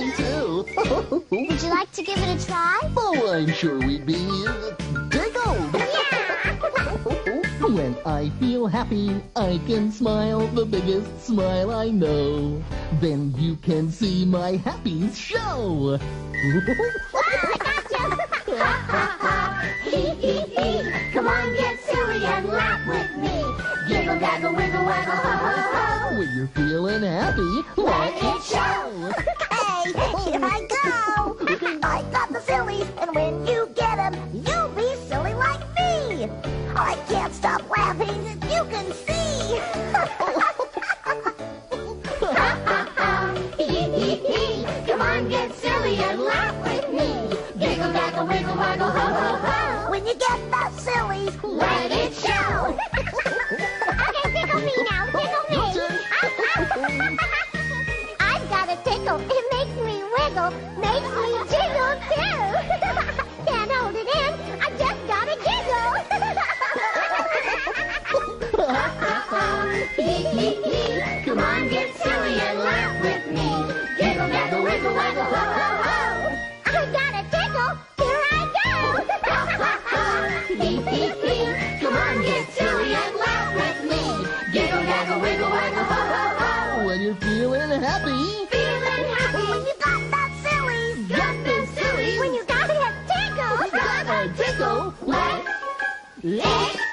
silly too. Would you like to give it a try? oh, I'm sure we'd be uh, tickled. when I feel happy, I can smile the biggest smile I know. Then you can see my happy show. Come on, get silly and laugh with me. Giggle, gaggle, wiggle, waggle, ho, ho, ho. when you're feeling happy, let it show. I got the sillies, and when you get them, you'll be silly like me. I can't stop laughing, as you can see. Come on, get silly and laugh with me. Giggle, gaggle, wiggle, waggle, ho, ho, ho. when you get the sillies, Let it show. Okay, tickle me now, tickle me. I've got a tickle. It makes me wiggle, get silly and laugh with me. Giggle, gaggle, wiggle, waggle, ho, ho, ho. I got a tickle. Here I go. Hee, hee, hee. Come on, get silly and laugh with me. Giggle, gaggle, wiggle, waggle, ho, ho, ho. when you're feeling happy, Feeling happy. When you got that sillies, Got them silly. when you got a tickle, Got a tickle. Let it